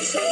Yes.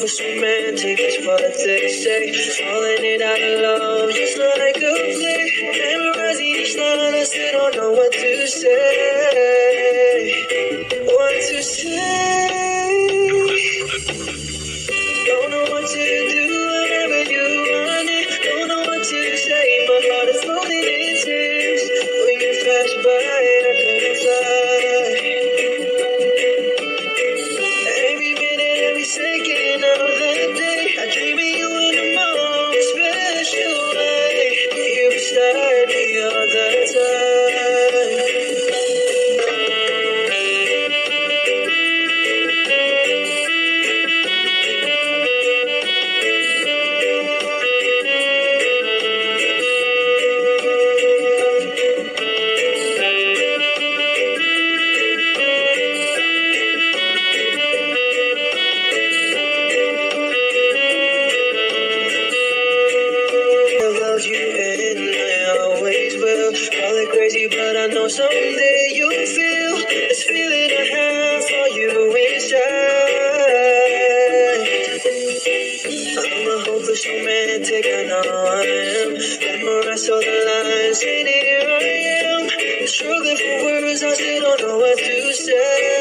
love is romantic, it's what they say. Falling in out alone, just like a play. Memorizing each line, I still don't know what to say. What to say. taking on him. Memorized all the lines, and here I am. Struggling for words, I still don't know what to say.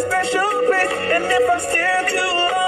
special place, and if I'm too long.